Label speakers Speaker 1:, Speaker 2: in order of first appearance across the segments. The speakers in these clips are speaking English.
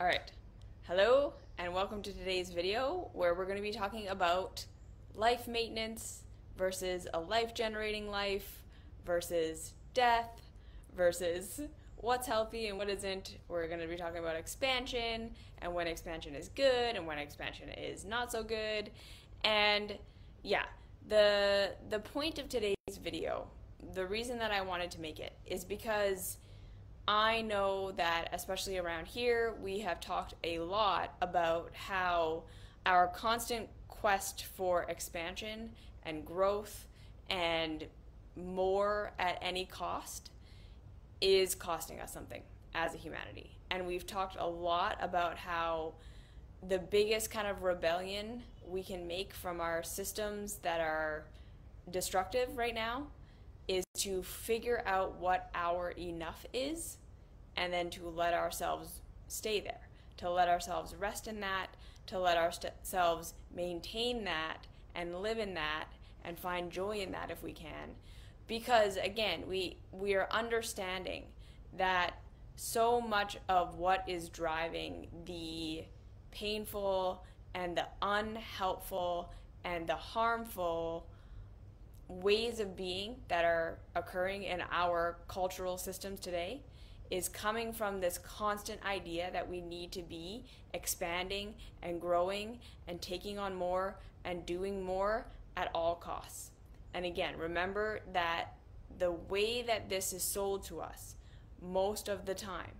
Speaker 1: All right. Hello and welcome to today's video where we're going to be talking about life maintenance versus a life generating life versus death versus what's healthy and what isn't. We're going to be talking about expansion and when expansion is good and when expansion is not so good. And yeah, the the point of today's video, the reason that I wanted to make it is because I know that, especially around here, we have talked a lot about how our constant quest for expansion and growth and more at any cost is costing us something as a humanity. And we've talked a lot about how the biggest kind of rebellion we can make from our systems that are destructive right now is to figure out what our enough is and then to let ourselves stay there, to let ourselves rest in that, to let ourselves maintain that and live in that and find joy in that if we can. Because again, we we are understanding that so much of what is driving the painful and the unhelpful and the harmful ways of being that are occurring in our cultural systems today is coming from this constant idea that we need to be expanding and growing and taking on more and doing more at all costs. And again, remember that the way that this is sold to us most of the time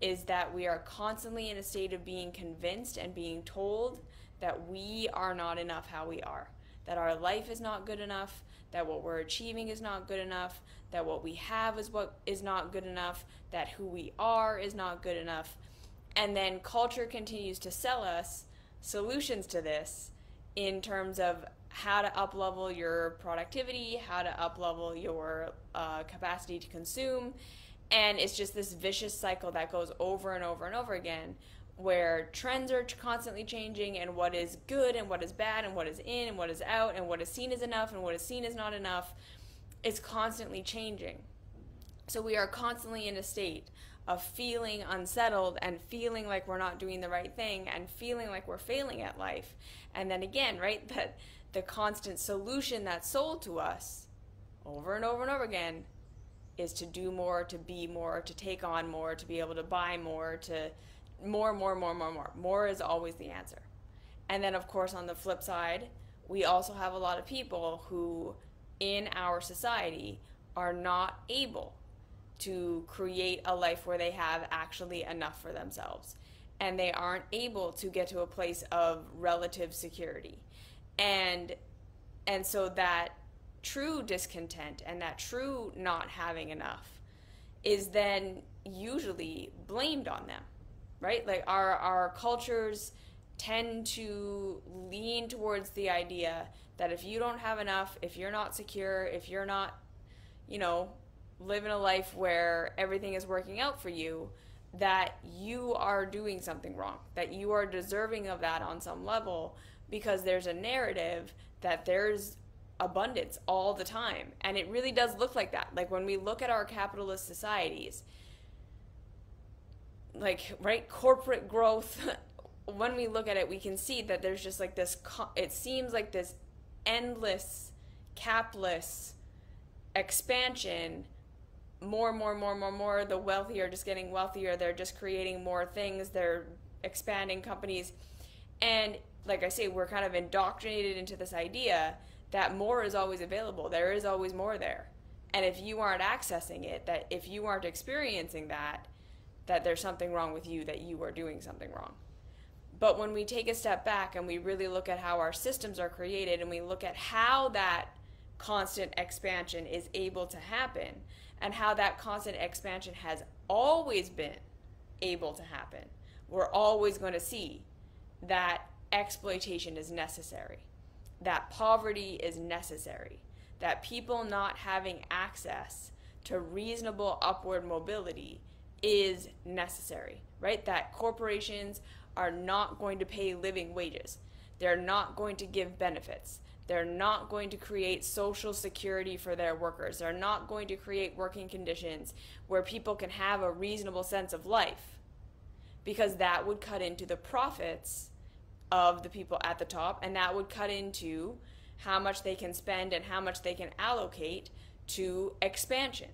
Speaker 1: is that we are constantly in a state of being convinced and being told that we are not enough how we are, that our life is not good enough, that what we're achieving is not good enough, that what we have is what is not good enough, that who we are is not good enough. And then culture continues to sell us solutions to this in terms of how to uplevel your productivity, how to uplevel your uh, capacity to consume. And it's just this vicious cycle that goes over and over and over again where trends are constantly changing and what is good and what is bad and what is in and what is out and what is seen as enough and what is seen as not enough is constantly changing. So we are constantly in a state of feeling unsettled and feeling like we're not doing the right thing and feeling like we're failing at life. And then again, right, that the constant solution that's sold to us over and over and over again is to do more, to be more, to take on more, to be able to buy more, to more, more, more, more, more. More is always the answer. And then, of course, on the flip side, we also have a lot of people who, in our society, are not able to create a life where they have actually enough for themselves. And they aren't able to get to a place of relative security. And and so that true discontent and that true not having enough is then usually blamed on them right? Like our our cultures tend to lean towards the idea that if you don't have enough, if you're not secure, if you're not, you know, living a life where everything is working out for you, that you are doing something wrong, that you are deserving of that on some level because there's a narrative that there's abundance all the time. And it really does look like that. Like when we look at our capitalist societies, like right corporate growth when we look at it we can see that there's just like this it seems like this endless capless expansion. More more more more more the wealthy are just getting wealthier they're just creating more things they're expanding companies. And like i say we're kind of indoctrinated into this idea that more is always available there is always more there. And if you aren't accessing it that if you aren't experiencing that that there's something wrong with you, that you are doing something wrong. But when we take a step back and we really look at how our systems are created and we look at how that constant expansion is able to happen and how that constant expansion has always been able to happen, we're always going to see that exploitation is necessary, that poverty is necessary, that people not having access to reasonable upward mobility is necessary, right? That corporations are not going to pay living wages. They're not going to give benefits. They're not going to create social security for their workers. They're not going to create working conditions where people can have a reasonable sense of life because that would cut into the profits of the people at the top and that would cut into how much they can spend and how much they can allocate to expansion.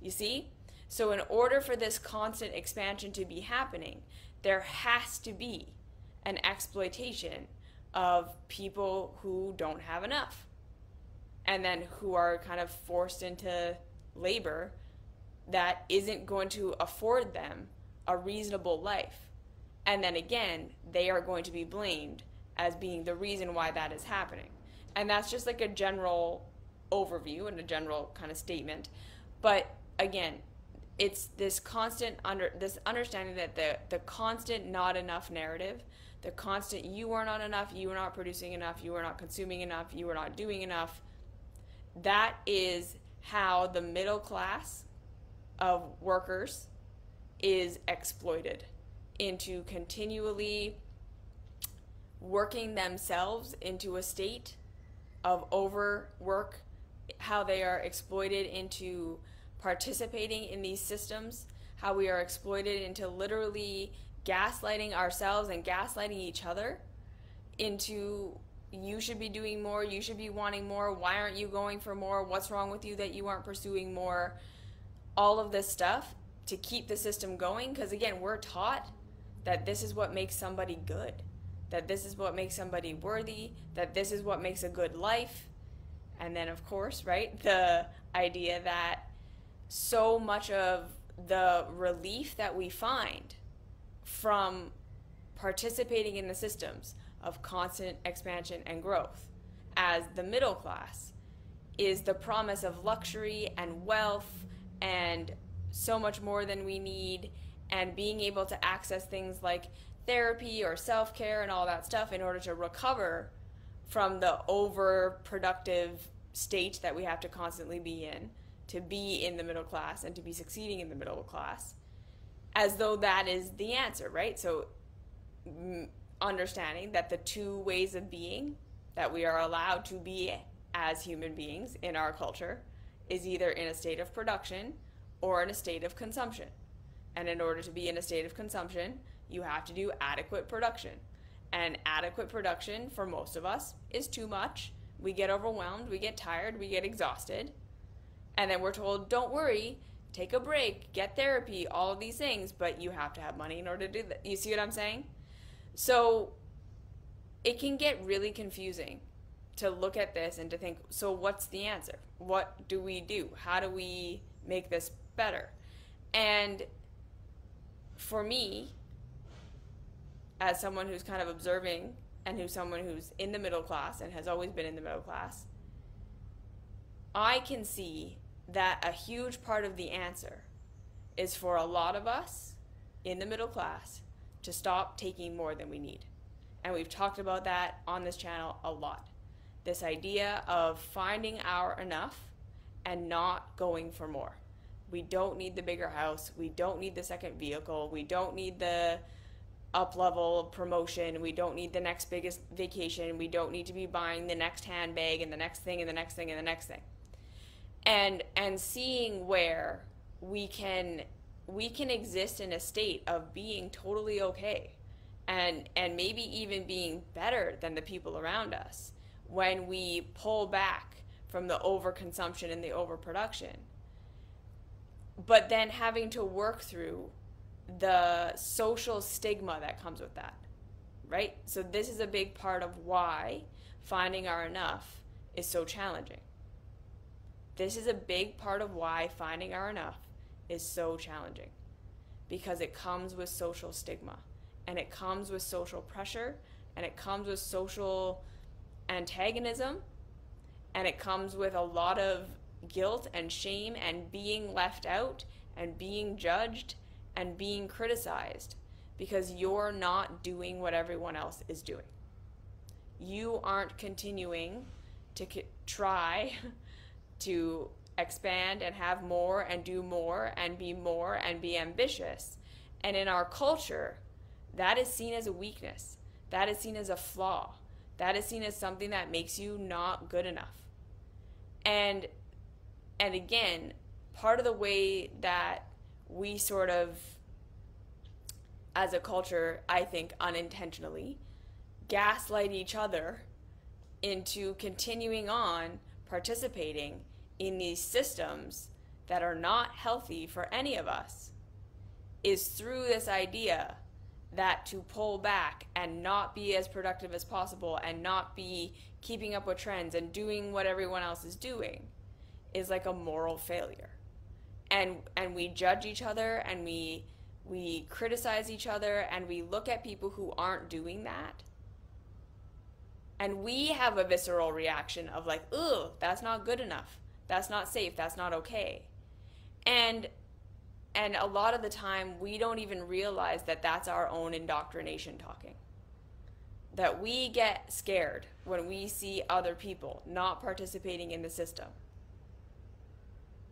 Speaker 1: You see? So, in order for this constant expansion to be happening, there has to be an exploitation of people who don't have enough and then who are kind of forced into labor that isn't going to afford them a reasonable life. And then again, they are going to be blamed as being the reason why that is happening. And that's just like a general overview and a general kind of statement. But again, it's this constant under this understanding that the the constant not enough narrative, the constant you are not enough, you are not producing enough, you are not consuming enough, you are not doing enough. That is how the middle class of workers is exploited into continually working themselves into a state of overwork, how they are exploited into participating in these systems, how we are exploited into literally gaslighting ourselves and gaslighting each other into you should be doing more, you should be wanting more, why aren't you going for more, what's wrong with you that you aren't pursuing more, all of this stuff to keep the system going. Because again, we're taught that this is what makes somebody good, that this is what makes somebody worthy, that this is what makes a good life. And then, of course, right, the idea that so much of the relief that we find from participating in the systems of constant expansion and growth as the middle class is the promise of luxury and wealth and so much more than we need and being able to access things like therapy or self-care and all that stuff in order to recover from the overproductive state that we have to constantly be in to be in the middle class and to be succeeding in the middle class as though that is the answer right so understanding that the two ways of being that we are allowed to be as human beings in our culture is either in a state of production or in a state of consumption. And in order to be in a state of consumption, you have to do adequate production. And adequate production for most of us is too much. We get overwhelmed, we get tired, we get exhausted. And then we're told, don't worry, take a break, get therapy, all of these things, but you have to have money in order to do that. You see what I'm saying? So it can get really confusing to look at this and to think, so what's the answer? What do we do? How do we make this better? And for me, as someone who's kind of observing and who's someone who's in the middle class and has always been in the middle class, I can see that a huge part of the answer is for a lot of us in the middle class to stop taking more than we need. And we've talked about that on this channel a lot this idea of finding our enough and not going for more. We don't need the bigger house. We don't need the second vehicle. We don't need the up level promotion. We don't need the next biggest vacation. We don't need to be buying the next handbag and the next thing and the next thing and the next thing. And and seeing where we can we can exist in a state of being totally okay and and maybe even being better than the people around us when we pull back from the overconsumption and the overproduction. But then having to work through the social stigma that comes with that, right? So, this is a big part of why finding our enough is so challenging. This is a big part of why finding our enough is so challenging because it comes with social stigma and it comes with social pressure and it comes with social antagonism and it comes with a lot of guilt and shame and being left out and being judged and being criticized because you're not doing what everyone else is doing. You aren't continuing to try to expand and have more and do more and be more and be ambitious. And in our culture, that is seen as a weakness. That is seen as a flaw that is seen as something that makes you not good enough. And and again, part of the way that we sort of as a culture, I think unintentionally, gaslight each other into continuing on participating in these systems that are not healthy for any of us is through this idea that to pull back and not be as productive as possible and not be keeping up with trends and doing what everyone else is doing is like a moral failure. And and we judge each other and we we criticize each other and we look at people who aren't doing that. And we have a visceral reaction of like ugh that's not good enough that's not safe. That's not okay. And and a lot of the time we don't even realize that that's our own indoctrination talking. That we get scared when we see other people not participating in the system.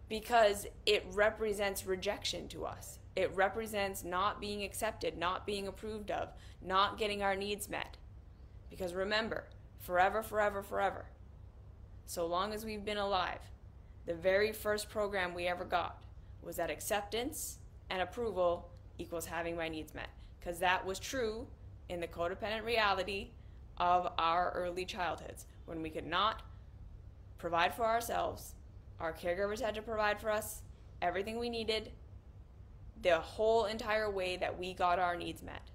Speaker 1: Because it represents rejection to us. It represents not being accepted not being approved of not getting our needs met. Because remember forever forever forever so long as we've been alive the very first program we ever got was that acceptance and approval equals having my needs met. Because that was true in the codependent reality of our early childhoods when we could not provide for ourselves. Our caregivers had to provide for us everything we needed. The whole entire way that we got our needs met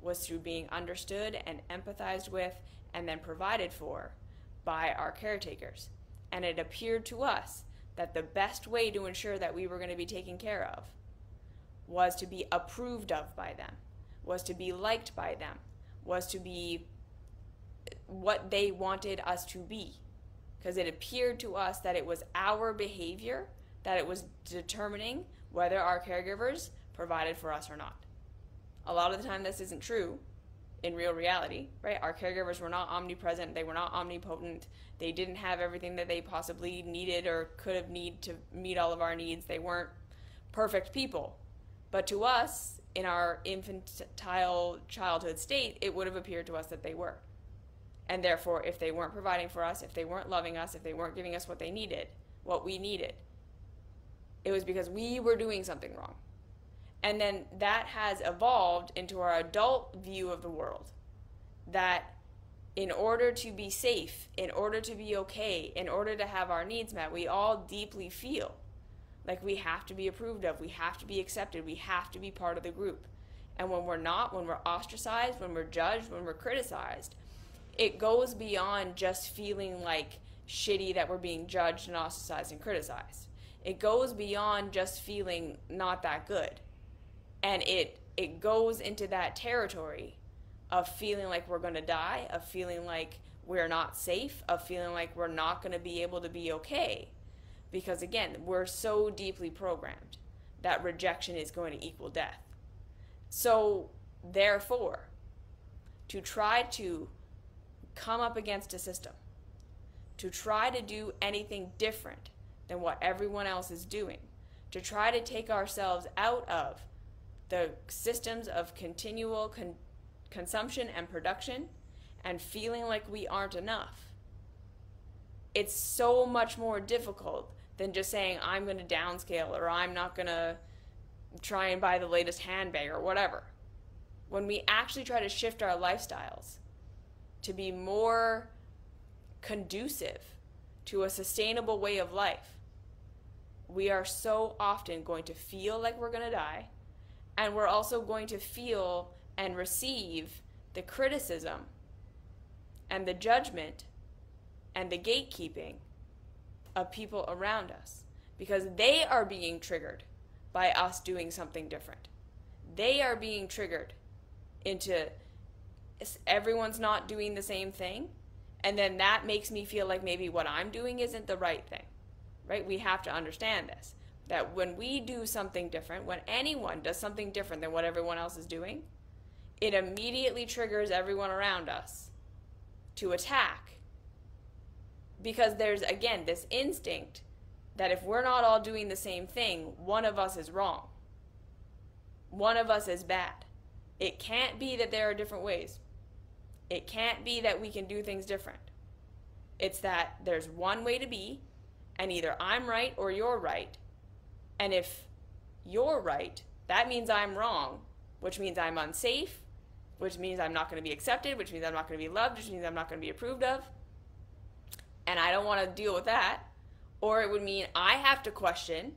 Speaker 1: was through being understood and empathized with and then provided for by our caretakers. And it appeared to us that the best way to ensure that we were going to be taken care of was to be approved of by them, was to be liked by them, was to be what they wanted us to be. Because it appeared to us that it was our behavior that it was determining whether our caregivers provided for us or not. A lot of the time, this isn't true in real reality, right? Our caregivers were not omnipresent, they were not omnipotent, they didn't have everything that they possibly needed or could have need to meet all of our needs. They weren't perfect people. But to us, in our infantile childhood state, it would have appeared to us that they were. And therefore, if they weren't providing for us, if they weren't loving us, if they weren't giving us what they needed, what we needed, it was because we were doing something wrong. And then that has evolved into our adult view of the world that in order to be safe, in order to be okay, in order to have our needs met, we all deeply feel like we have to be approved of, we have to be accepted, we have to be part of the group. And when we're not, when we're ostracized, when we're judged, when we're criticized, it goes beyond just feeling like shitty that we're being judged and ostracized and criticized. It goes beyond just feeling not that good and it it goes into that territory of feeling like we're going to die, of feeling like we're not safe, of feeling like we're not going to be able to be okay. Because again, we're so deeply programmed that rejection is going to equal death. So, therefore, to try to come up against a system, to try to do anything different than what everyone else is doing, to try to take ourselves out of the systems of continual con- consumption and production and feeling like we aren't enough. It's so much more difficult than just saying, I'm going to downscale or I'm not going to try and buy the latest handbag or whatever. When we actually try to shift our lifestyles to be more conducive to a sustainable way of life, we are so often going to feel like we're going to die and we're also going to feel and receive the criticism and the judgment and the gatekeeping of people around us because they are being triggered by us doing something different. They are being triggered into everyone's not doing the same thing. And then that makes me feel like maybe what I'm doing isn't the right thing. Right? We have to understand this that when we do something different, when anyone does something different than what everyone else is doing, it immediately triggers everyone around us to attack. Because there's, again, this instinct that if we're not all doing the same thing, one of us is wrong. One of us is bad. It can't be that there are different ways. It can't be that we can do things different. It's that there's one way to be, and either I'm right or you're right, and if you're right, that means I'm wrong. which means I'm unsafe, which means I'm not going to be accepted, which means I'm not going to be loved, which means I'm not going to be approved of. And I don't want to deal with that. Or it would mean I have to question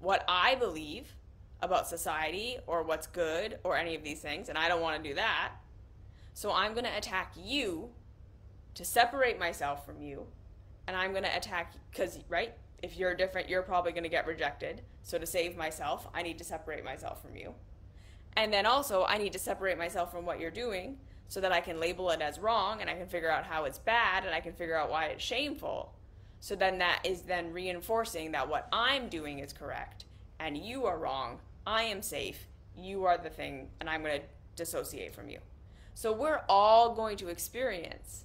Speaker 1: what I believe about society or what's good or any of these things, and I don't want to do that. So I'm going to attack you to separate myself from you, and I'm going to attack because right, if you're different, you're probably going to get rejected. So to save myself, I need to separate myself from you. And then also, I need to separate myself from what you're doing so that I can label it as wrong and I can figure out how it's bad and I can figure out why it's shameful. So then that is then reinforcing that what I'm doing is correct and you are wrong. I am safe. You are the thing and I'm going to dissociate from you. So we're all going to experience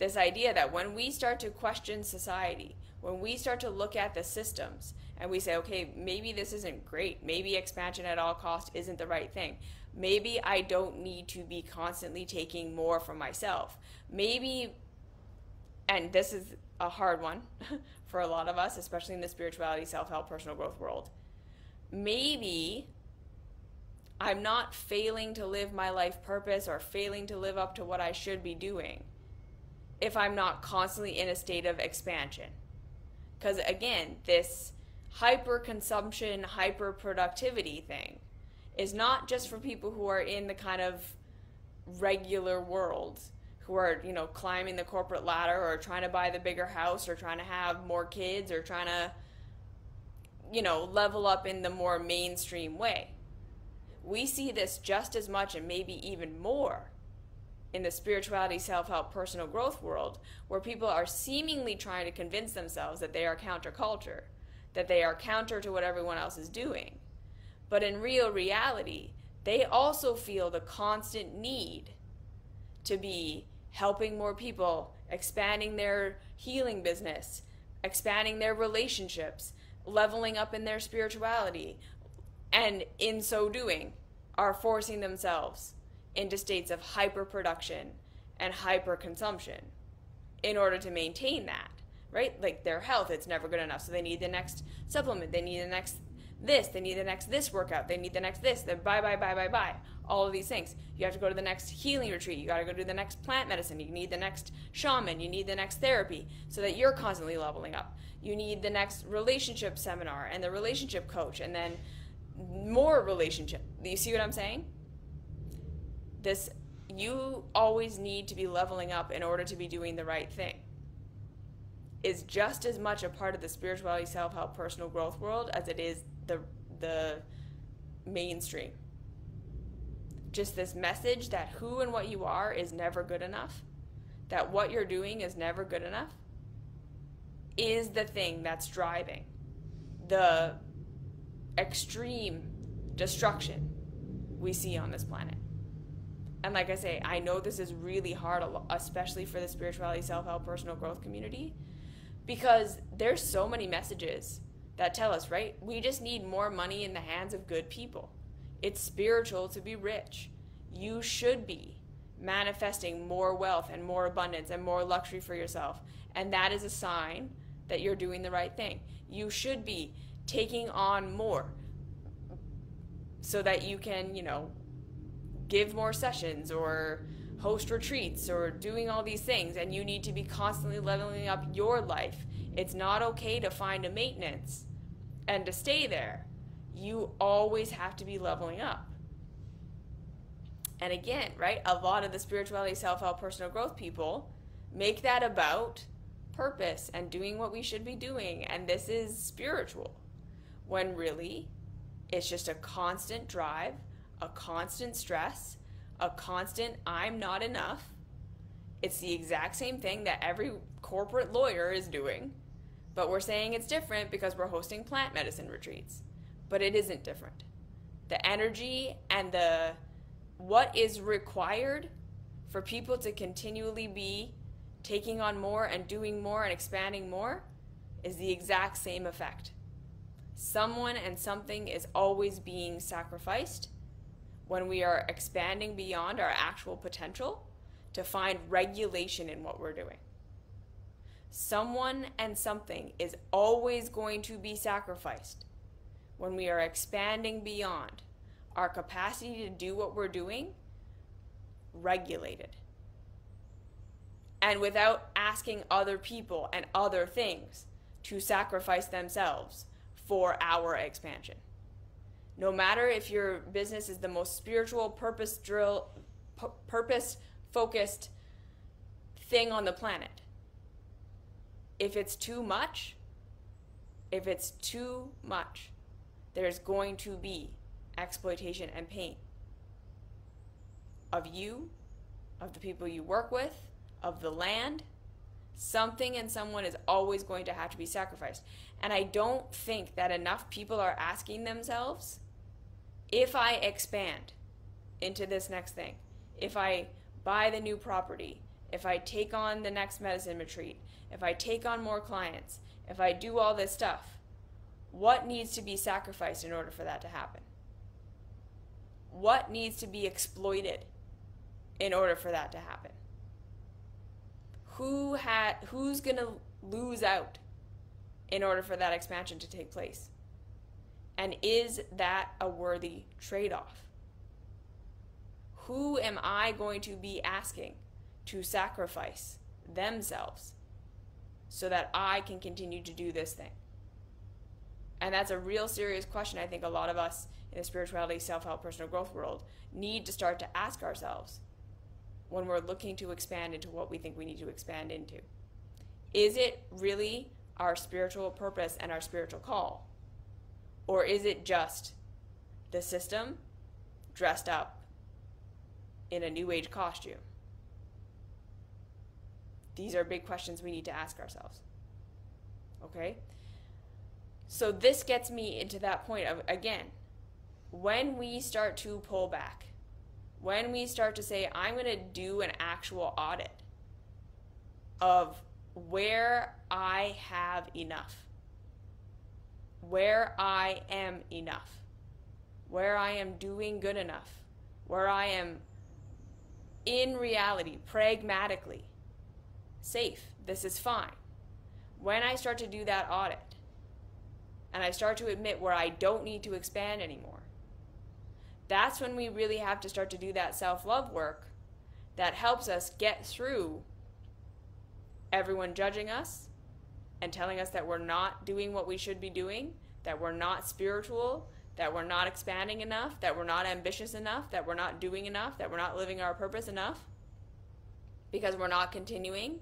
Speaker 1: this idea that when we start to question society, when we start to look at the systems and we say, okay, maybe this isn't great. Maybe expansion at all cost isn't the right thing. Maybe I don't need to be constantly taking more from myself. Maybe, and this is a hard one for a lot of us, especially in the spirituality, self help, personal growth world. Maybe I'm not failing to live my life purpose or failing to live up to what I should be doing if I'm not constantly in a state of expansion. Because again, this hyper consumption, hyper productivity thing is not just for people who are in the kind of regular world who are, you know, climbing the corporate ladder or trying to buy the bigger house or trying to have more kids or trying to you know, level up in the more mainstream way. We see this just as much and maybe even more in the spirituality, self help, personal growth world, where people are seemingly trying to convince themselves that they are counterculture that they are counter to what everyone else is doing. But in real reality, they also feel the constant need to be helping more people, expanding their healing business, expanding their relationships, leveling up in their spirituality, and in so doing, are forcing themselves into states of hyperproduction and hyperconsumption in order to maintain that right? Like their health, it's never good enough. So they need the next supplement. They need the next this. They need the next this workout. They need the next this. Then buy, buy, buy, buy, buy. All of these things. You have to go to the next healing retreat. You got to go to the next plant medicine. You need the next shaman. You need the next therapy so that you're constantly leveling up. You need the next relationship seminar and the relationship coach and then more relationship. You see what I'm saying? This you always need to be leveling up in order to be doing the right thing is just as much a part of the spirituality, self help, personal growth world as it is the the mainstream. Just this message that who and what you are is never good enough, that what you're doing is never good enough, is the thing that's driving the extreme destruction we see on this planet. And like I say, I know this is really hard, especially for the spirituality, self help, personal growth community because there's so many messages that tell us, right? We just need more money in the hands of good people. It's spiritual to be rich. You should be manifesting more wealth and more abundance and more luxury for yourself. And that is a sign that you're doing the right thing. You should be taking on more so that you can, you know, give more sessions or host retreats or doing all these things and you need to be constantly leveling up your life. It's not okay to find a maintenance and to stay there. You always have to be leveling up. And again, right, a lot of the spirituality, self help, personal growth people make that about purpose and doing what we should be doing. And this is spiritual. When really, it's just a constant drive, a constant stress, a constant I'm not enough. It's the exact same thing that every corporate lawyer is doing, but we're saying it's different because we're hosting plant medicine retreats. But it isn't different. The energy and the what is required for people to continually be taking on more and doing more and expanding more is the exact same effect. Someone and something is always being sacrificed when we are expanding beyond our actual potential to find regulation in what we're doing. Someone and something is always going to be sacrificed when we are expanding beyond our capacity to do what we're doing regulated. And without asking other people and other things to sacrifice themselves for our expansion. No matter if your business is the most spiritual, purpose drill, purpose focused thing on the planet. If it's too much, if it's too much, there's going to be exploitation and pain of you, of the people you work with, of the land. Something and someone is always going to have to be sacrificed. And I don't think that enough people are asking themselves if I expand into this next thing, if I buy the new property, if I take on the next medicine retreat, if I take on more clients, if I do all this stuff, what needs to be sacrificed in order for that to happen? What needs to be exploited in order for that to happen? Who had who's going to lose out in order for that expansion to take place? And is that a worthy trade-off? Who am I going to be asking to sacrifice themselves so that I can continue to do this thing? And that's a real serious question I think a lot of us in the spirituality, self help, personal growth world need to start to ask ourselves when we're looking to expand into what we think we need to expand into. Is it really our spiritual purpose and our spiritual call? Or is it just the system dressed up in a new age costume? These are big questions we need to ask ourselves. Okay? So this gets me into that point of again, when we start to pull back, when we start to say, I'm going to do an actual audit of where I have enough, where I am enough, where I am doing good enough, where I am in reality, pragmatically safe, this is fine. When I start to do that audit, and I start to admit where I don't need to expand anymore, that's when we really have to start to do that self love work that helps us get through everyone judging us and telling us that we're not doing what we should be doing, that we're not spiritual, that we're not expanding enough, that we're not ambitious enough, that we're not doing enough, that we're not living our purpose enough, because we're not continuing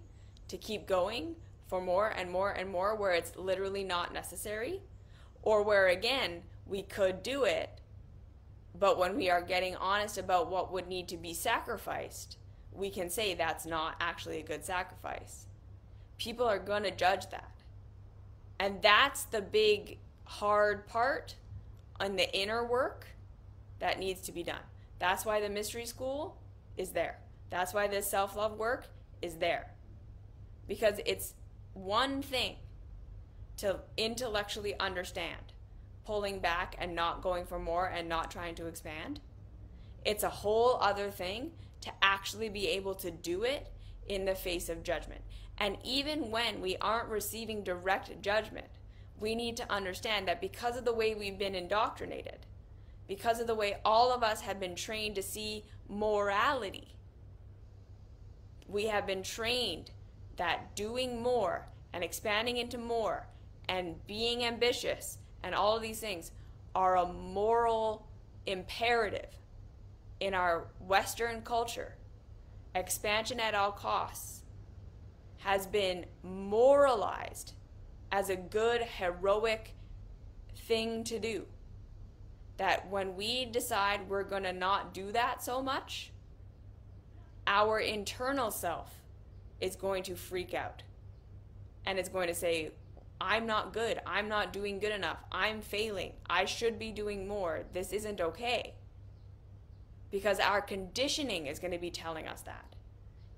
Speaker 1: to keep going for more and more and more where it's literally not necessary or where again we could do it but when we are getting honest about what would need to be sacrificed we can say that's not actually a good sacrifice people are going to judge that and that's the big hard part on the inner work that needs to be done that's why the mystery school is there that's why this self-love work is there because it's one thing to intellectually understand, pulling back and not going for more and not trying to expand. It's a whole other thing to actually be able to do it in the face of judgment. And even when we aren't receiving direct judgment, we need to understand that because of the way we've been indoctrinated, because of the way all of us have been trained to see morality, we have been trained that doing more and expanding into more and being ambitious and all of these things are a moral imperative in our Western culture. Expansion at all costs has been moralized as a good, heroic thing to do. That when we decide we're going to not do that so much, our internal self is going to freak out and it's going to say, I'm not good. I'm not doing good enough. I'm failing. I should be doing more. This isn't okay. Because our conditioning is going to be telling us that.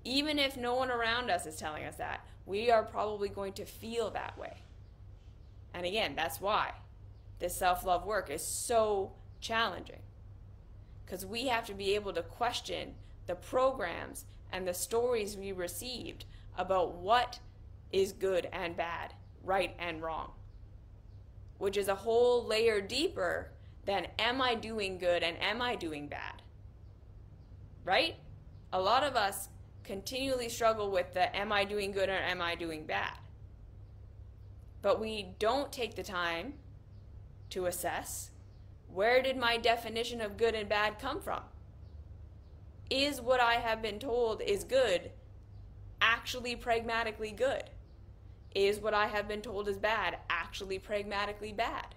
Speaker 1: Even if no one around us is telling us that, we are probably going to feel that way. And again, that's why this self love work is so challenging. Because we have to be able to question the programs and the stories we received about what is good and bad right and wrong, which is a whole layer deeper than am I doing good and am I doing bad? Right? A lot of us continually struggle with the am I doing good or am I doing bad? But we don't take the time to assess where did my definition of good and bad come from? Is what I have been told is good actually pragmatically good? Is what I have been told is bad actually pragmatically bad?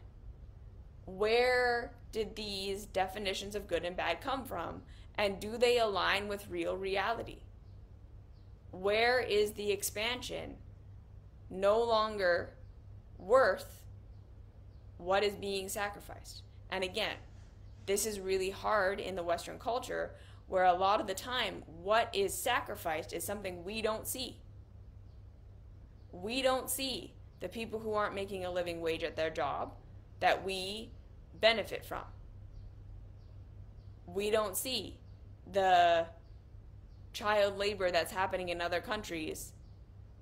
Speaker 1: Where did these definitions of good and bad come from? And do they align with real reality? Where is the expansion no longer worth what is being sacrificed? And again, this is really hard in the Western culture where a lot of the time what is sacrificed is something we don't see. We don't see the people who aren't making a living wage at their job that we benefit from. We don't see the child labor that's happening in other countries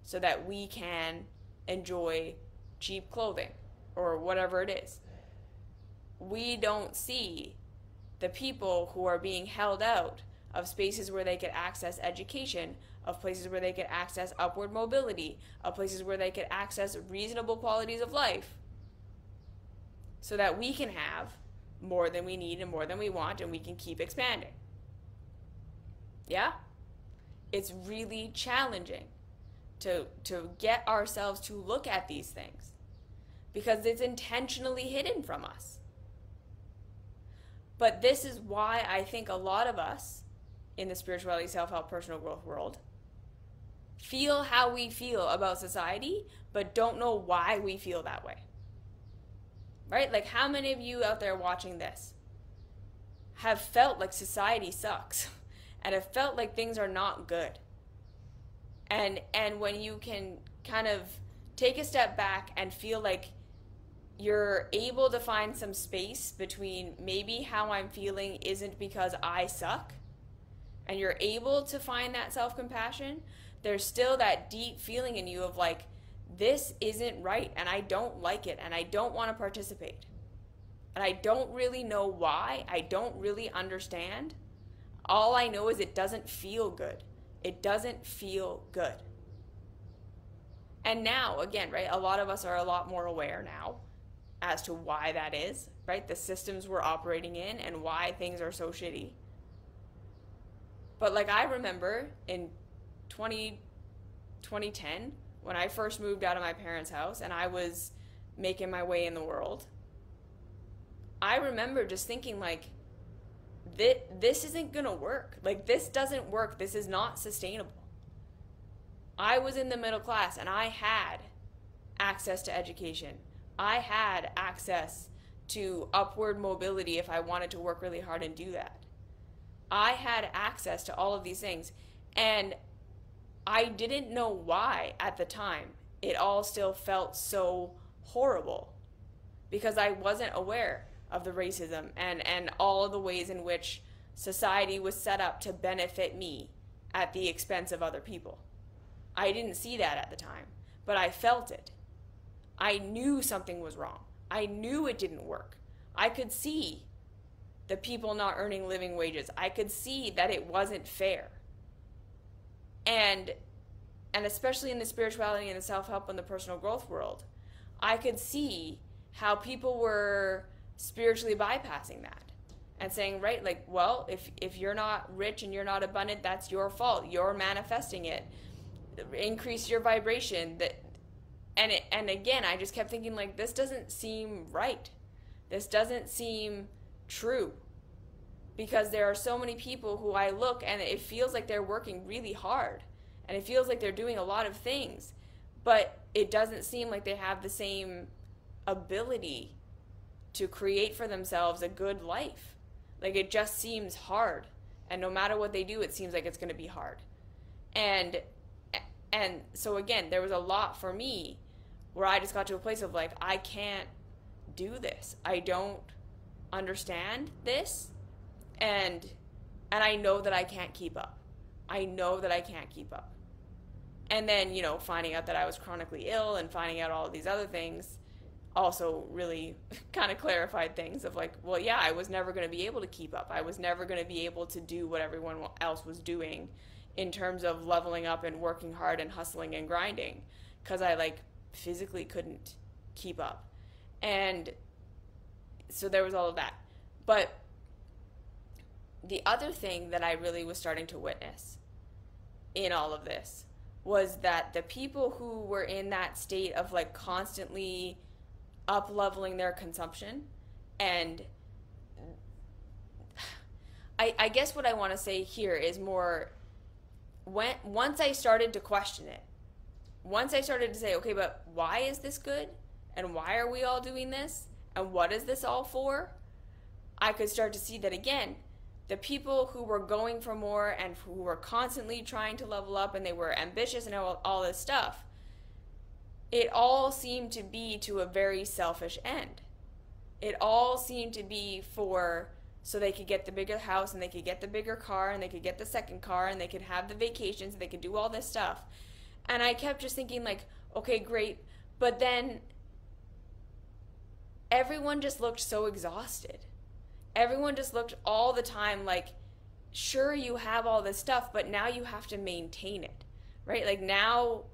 Speaker 1: so that we can enjoy cheap clothing or whatever it is. We don't see the people who are being held out of spaces where they could access education, of places where they could access upward mobility, of places where they could access reasonable qualities of life, so that we can have more than we need and more than we want, and we can keep expanding. Yeah? It's really challenging to, to get ourselves to look at these things because it's intentionally hidden from us. But this is why I think a lot of us in the spirituality, self help, personal growth world feel how we feel about society, but don't know why we feel that way. Right? Like, how many of you out there watching this have felt like society sucks and have felt like things are not good? And, and when you can kind of take a step back and feel like you're able to find some space between maybe how I'm feeling isn't because I suck, and you're able to find that self compassion, there's still that deep feeling in you of like, this isn't right, and I don't like it, and I don't want to participate. And I don't really know why, I don't really understand. All I know is it doesn't feel good. It doesn't feel good. And now, again, right, a lot of us are a lot more aware now as to why that is, right? The systems we're operating in and why things are so shitty. But like I remember in 20, 2010, when I first moved out of my parents' house and I was making my way in the world, I remember just thinking like, this, isn't gonna work. Like this doesn't work. This is not sustainable. I was in the middle class and I had access to education. I had access to upward mobility if I wanted to work really hard and do that. I had access to all of these things. And I didn't know why at the time it all still felt so horrible because I wasn't aware of the racism and, and all of the ways in which society was set up to benefit me at the expense of other people. I didn't see that at the time, but I felt it. I knew something was wrong. I knew it didn't work. I could see the people not earning living wages. I could see that it wasn't fair. And and especially in the spirituality and the self-help and the personal growth world, I could see how people were spiritually bypassing that and saying, right, like, well, if if you're not rich and you're not abundant, that's your fault. You're manifesting it. Increase your vibration. That and it, and again, I just kept thinking like this doesn't seem right. This doesn't seem true. Because there are so many people who I look and it feels like they're working really hard and it feels like they're doing a lot of things, but it doesn't seem like they have the same ability to create for themselves a good life. Like it just seems hard. And no matter what they do, it seems like it's going to be hard. And and so again, there was a lot for me where I just got to a place of like, I can't do this. I don't understand this. And and I know that I can't keep up. I know that I can't keep up. And then, you know, finding out that I was chronically ill and finding out all these other things, also really kind of clarified things of like, well, yeah, I was never going to be able to keep up. I was never going to be able to do what everyone else was doing in terms of leveling up and working hard and hustling and grinding because I like physically couldn't keep up. And so there was all of that. But the other thing that I really was starting to witness in all of this was that the people who were in that state of like constantly up leveling their consumption and I, I guess what I want to say here is more when once I started to question it, once I started to say, okay, but why is this good? And why are we all doing this? And what is this all for? I could start to see that again, the people who were going for more and who were constantly trying to level up and they were ambitious and all, all this stuff, it all seemed to be to a very selfish end. It all seemed to be for so they could get the bigger house and they could get the bigger car and they could get the second car and they could have the vacations, and they could do all this stuff. And I kept just thinking like, okay, great, but then everyone just looked so exhausted. Everyone just looked all the time like sure you have all this stuff, but now you have to maintain it. Right? Like now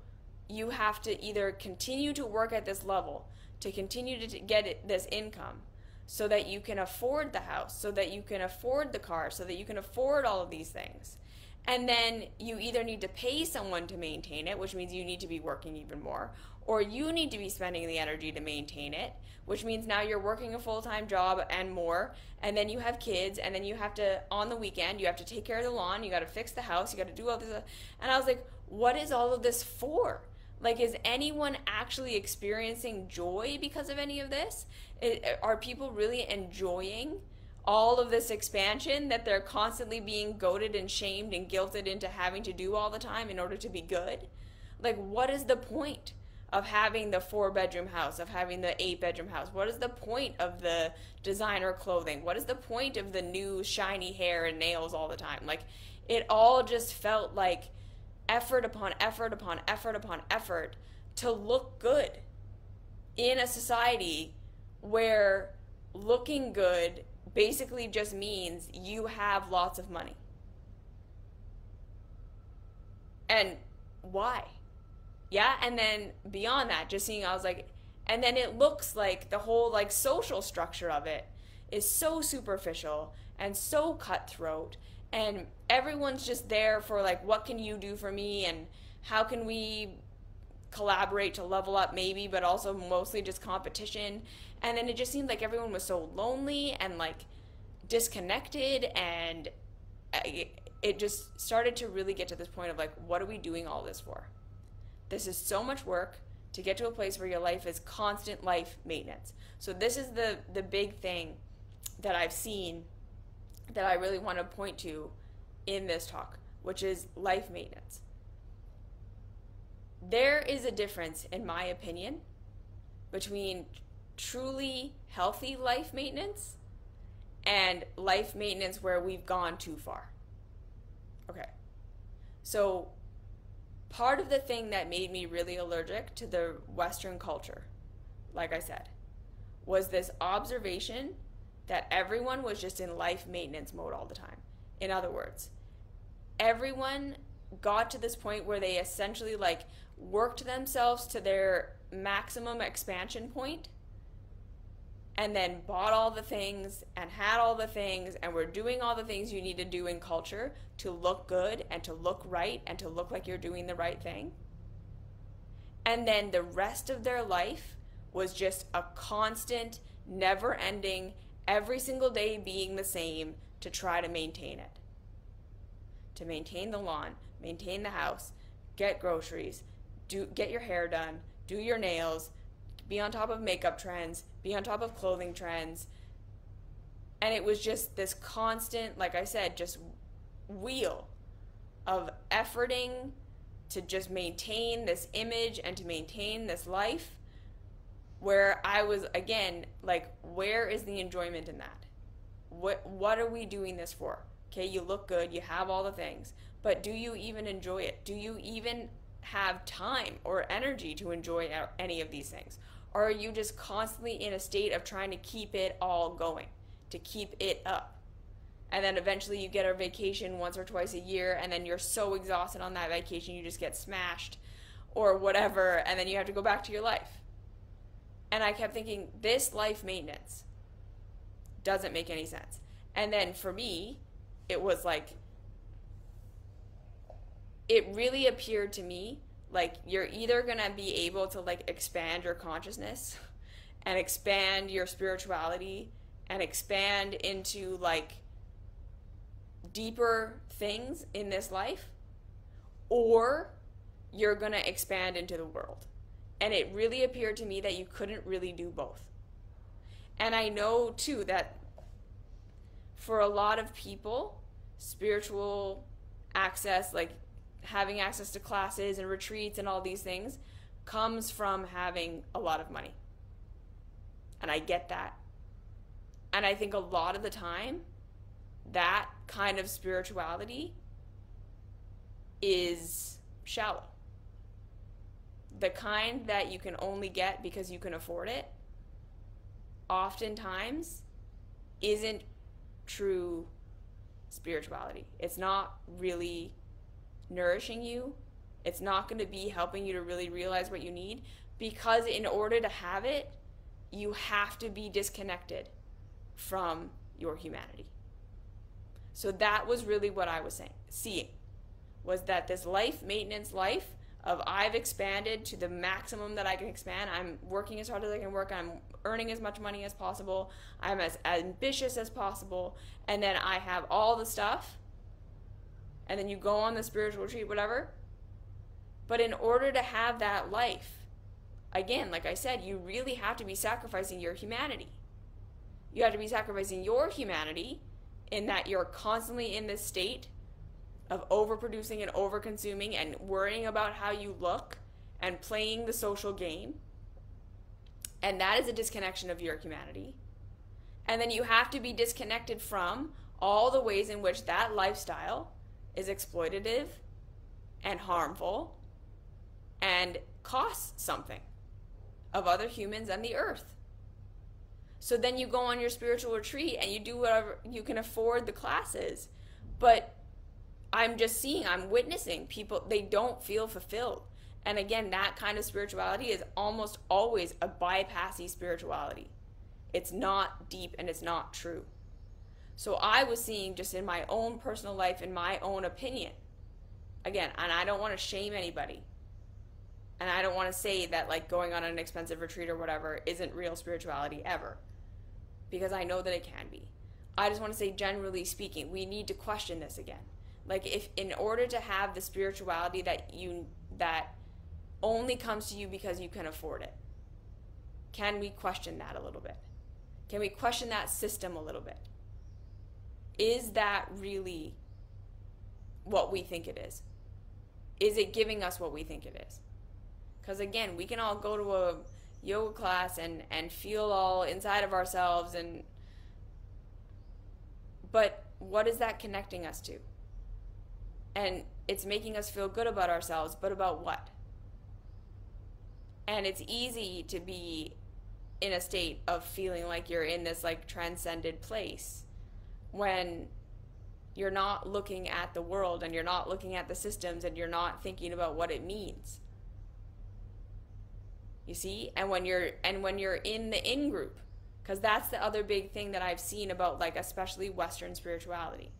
Speaker 1: you have to either continue to work at this level to continue to get this income so that you can afford the house, so that you can afford the car, so that you can afford all of these things. And then you either need to pay someone to maintain it, which means you need to be working even more, or you need to be spending the energy to maintain it, which means now you're working a full time job and more. And then you have kids, and then you have to, on the weekend, you have to take care of the lawn, you got to fix the house, you got to do all this. And I was like, what is all of this for? Like, is anyone actually experiencing joy because of any of this? are people really enjoying all of this expansion that they're constantly being goaded and shamed and guilted into having to do all the time in order to be good? Like, what is the point? of having the four bedroom house, of having the eight bedroom house? What is the point of the designer clothing? What is the point of the new shiny hair and nails all the time? Like, it all just felt like effort upon effort upon effort upon effort to look good in a society where looking good basically just means you have lots of money. And why? Yeah, and then beyond that, just seeing, I was like, and then it looks like the whole like social structure of it is so superficial and so cutthroat and everyone's just there for like what can you do for me and how can we collaborate to level up maybe but also mostly just competition. And then it just seemed like everyone was so lonely and like disconnected and uh, it just started to really get to this point of like what are we doing all this for? This is so much work to get to a place where your life is constant life maintenance. So this is the the big thing that i've seen that i really want to point to in this talk which is life maintenance there is a difference in my opinion between truly healthy life maintenance and life maintenance where we've gone too far. Okay. So, part of the thing that made me really allergic to the Western culture, like I said, was this observation that everyone was just in life maintenance mode all the time. In other words, everyone got to this point where they essentially like worked themselves to their maximum expansion point and then bought all the things and had all the things and were doing all the things you need to do in culture to look good and to look right and to look like you're doing the right thing. And then the rest of their life was just a constant, never ending, every single day being the same to try to maintain it. To maintain the lawn, maintain the house, get groceries, do get your hair done, do your nails, be on top of makeup trends, be on top of clothing trends. And it was just this constant, like I said, just wheel of efforting to just maintain this image and to maintain this life where I was again like where is the enjoyment in that? What what are we doing this for? Okay, you look good, you have all the things, but do you even enjoy it? Do you even have time or energy to enjoy any of these things? Or are you just constantly in a state of trying to keep it all going, to keep it up? And then eventually you get a vacation once or twice a year, and then you're so exhausted on that vacation you just get smashed or whatever, and then you have to go back to your life. And I kept thinking, this life maintenance doesn't make any sense. And then for me, it was like, it really appeared to me like you're either going to be able to like expand your consciousness and expand your spirituality and expand into like deeper things in this life or you're going to expand into the world and it really appeared to me that you couldn't really do both and i know too that for a lot of people spiritual access like having access to classes and retreats and all these things comes from having a lot of money. And I get that. And I think a lot of the time, that kind of spirituality is shallow. The kind that you can only get because you can afford it, oftentimes isn't true spirituality. It's not really nourishing you. It's not going to be helping you to really realize what you need because, in order to have it, you have to be disconnected from your humanity. So that was really what I was saying, seeing was that this life maintenance life of I've expanded to the maximum that I can expand. I'm working as hard as I can work. I'm earning as much money as possible. I'm as ambitious as possible. And then I have all the stuff and then you go on the spiritual retreat, whatever. But in order to have that life, again, like I said, you really have to be sacrificing your humanity. You have to be sacrificing your humanity in that you're constantly in this state of overproducing and overconsuming and worrying about how you look and playing the social game. And that is a disconnection of your humanity. And then you have to be disconnected from all the ways in which that lifestyle is exploitative and harmful and costs something of other humans and the earth. So then you go on your spiritual retreat and you do whatever you can afford the classes. But I'm just seeing, I'm witnessing people, they don't feel fulfilled. And again, that kind of spirituality is almost always a bypassy spirituality. It's not deep and it's not true. So I was seeing just in my own personal life, in my own opinion. Again, and I don't want to shame anybody. And I don't want to say that like going on an expensive retreat or whatever isn't real spirituality ever. Because I know that it can be. I just want to say generally speaking, we need to question this again. Like if in order to have the spirituality that you that only comes to you because you can afford it. Can we question that a little bit? Can we question that system a little bit? is that really what we think it is? Is it giving us what we think it is? Because again, we can all go to a yoga class and, and feel all inside of ourselves and but what is that connecting us to? And it's making us feel good about ourselves, but about what? And it's easy to be in a state of feeling like you're in this like transcended place when you're not looking at the world and you're not looking at the systems and you're not thinking about what it means. You see? And when you're and when you're in the in group because that's the other big thing that i've seen about like especially western spirituality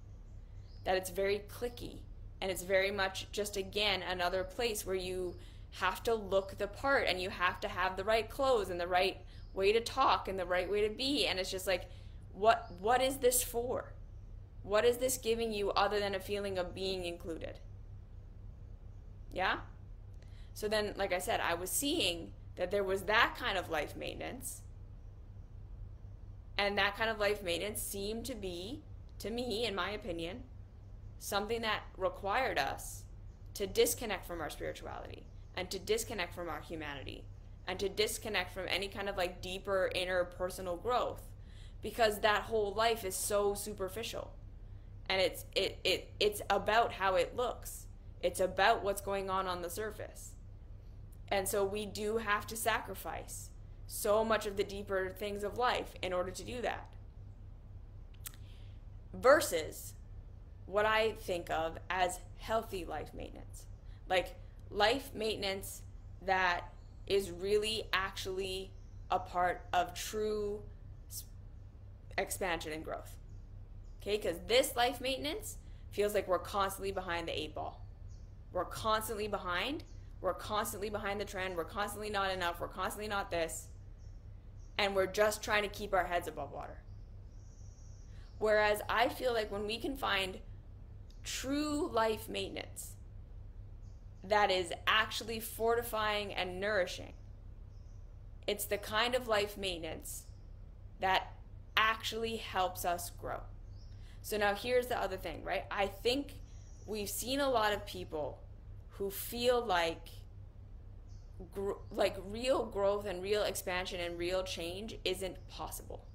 Speaker 1: that it's very cliquey and it's very much just again another place where you have to look the part and you have to have the right clothes and the right way to talk and the right way to be and it's just like what what is this for? What is this giving you other than a feeling of being included? Yeah? So then like I said, I was seeing that there was that kind of life maintenance. And that kind of life maintenance seemed to be to me in my opinion something that required us to disconnect from our spirituality and to disconnect from our humanity and to disconnect from any kind of like deeper inner personal growth because that whole life is so superficial. And it's it, it it's about how it looks. It's about what's going on on the surface. And so we do have to sacrifice so much of the deeper things of life in order to do that. Versus what I think of as healthy life maintenance. Like life maintenance that is really actually a part of true expansion and growth. Okay, because this life maintenance feels like we're constantly behind the eight ball. We're constantly behind. We're constantly behind the trend. We're constantly not enough. We're constantly not this. And we're just trying to keep our heads above water. Whereas I feel like when we can find true life maintenance that is actually fortifying and nourishing, it's the kind of life maintenance that actually helps us grow. So now here's the other thing, right? I think we've seen a lot of people who feel like gr- like real growth and real expansion and real change isn't possible.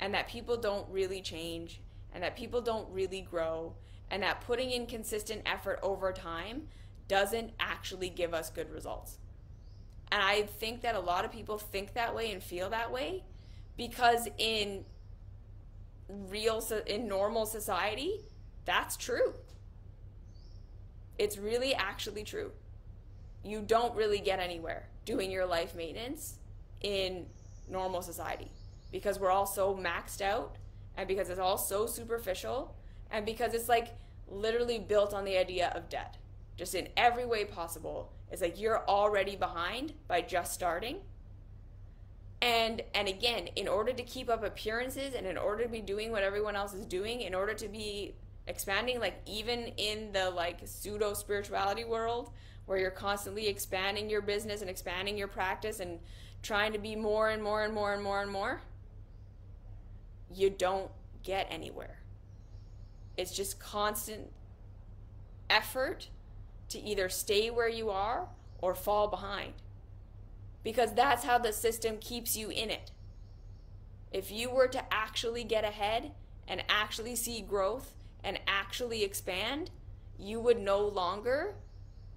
Speaker 1: And that people don't really change and that people don't really grow and that putting in consistent effort over time doesn't actually give us good results. And I think that a lot of people think that way and feel that way because in real in normal society, that's true. It's really actually true. You don't really get anywhere doing your life maintenance in normal society because we're all so maxed out and because it's all so superficial and because it's like literally built on the idea of debt. Just in every way possible. It's like you're already behind by just starting and and again in order to keep up appearances and in order to be doing what everyone else is doing in order to be expanding like even in the like pseudo spirituality world where you're constantly expanding your business and expanding your practice and trying to be more and more and more and more and more you don't get anywhere it's just constant effort to either stay where you are or fall behind because that's how the system keeps you in it. If you were to actually get ahead and actually see growth and actually expand, you would no longer